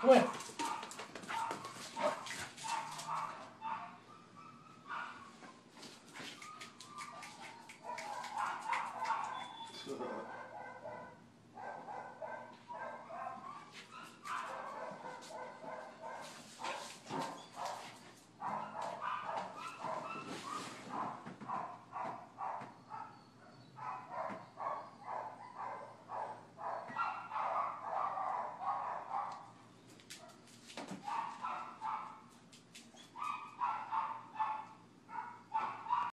What? So.